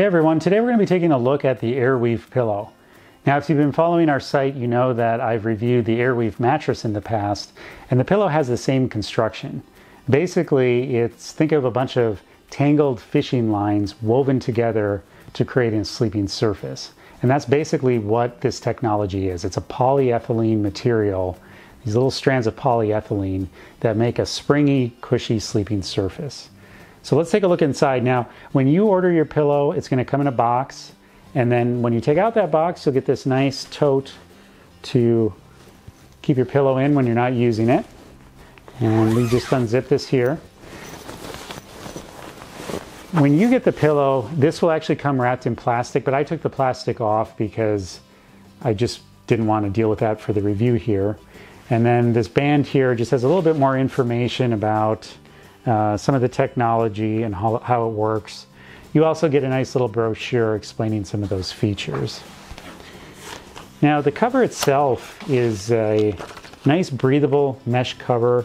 Hey everyone, today we're going to be taking a look at the Airweave pillow. Now if you've been following our site, you know that I've reviewed the Airweave mattress in the past, and the pillow has the same construction. Basically, it's, think of a bunch of tangled fishing lines woven together to create a sleeping surface. And that's basically what this technology is. It's a polyethylene material, these little strands of polyethylene that make a springy, cushy sleeping surface. So let's take a look inside. Now, when you order your pillow, it's gonna come in a box. And then when you take out that box, you'll get this nice tote to keep your pillow in when you're not using it. And we just unzip this here. When you get the pillow, this will actually come wrapped in plastic, but I took the plastic off because I just didn't want to deal with that for the review here. And then this band here just has a little bit more information about uh, some of the technology and how, how it works. You also get a nice little brochure explaining some of those features. Now the cover itself is a nice breathable mesh cover.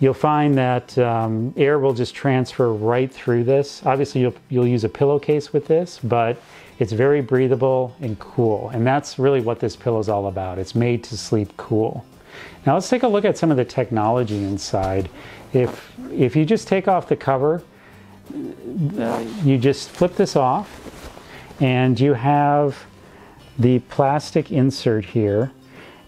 You'll find that um, air will just transfer right through this. Obviously you'll, you'll use a pillowcase with this, but it's very breathable and cool. And that's really what this pillow is all about. It's made to sleep cool. Now let's take a look at some of the technology inside. If, if you just take off the cover, you just flip this off and you have the plastic insert here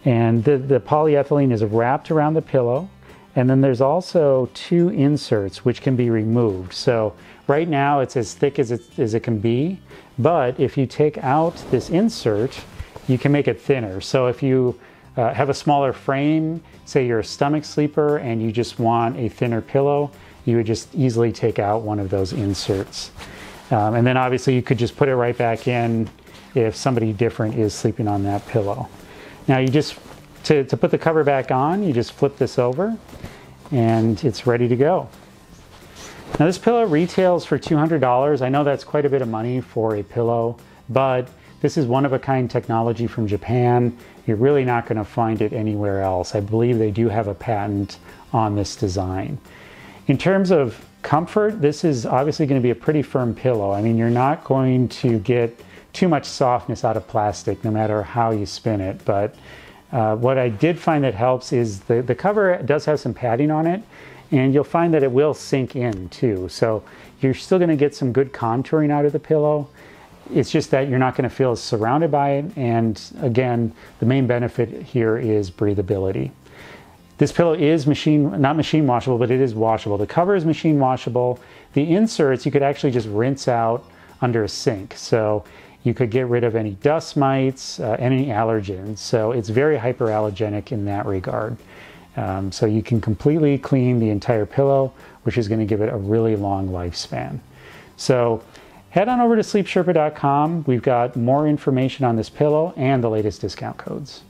and the, the polyethylene is wrapped around the pillow and then there's also two inserts which can be removed. So right now it's as thick as it, as it can be, but if you take out this insert, you can make it thinner. So if you uh, have a smaller frame, say you're a stomach sleeper and you just want a thinner pillow, you would just easily take out one of those inserts. Um, and then obviously you could just put it right back in if somebody different is sleeping on that pillow. Now you just, to, to put the cover back on, you just flip this over and it's ready to go. Now this pillow retails for $200. I know that's quite a bit of money for a pillow, but this is one of a kind technology from Japan. You're really not going to find it anywhere else. I believe they do have a patent on this design. In terms of comfort, this is obviously going to be a pretty firm pillow. I mean, you're not going to get too much softness out of plastic no matter how you spin it. But uh, what I did find that helps is the, the cover does have some padding on it and you'll find that it will sink in too. So you're still going to get some good contouring out of the pillow. It's just that you're not going to feel surrounded by it. And again, the main benefit here is breathability. This pillow is machine, not machine washable, but it is washable. The cover is machine washable. The inserts, you could actually just rinse out under a sink. So you could get rid of any dust mites, uh, any allergens. So it's very hyperallergenic in that regard. Um, so you can completely clean the entire pillow, which is going to give it a really long lifespan. So head on over to sleepsherpa.com. We've got more information on this pillow and the latest discount codes.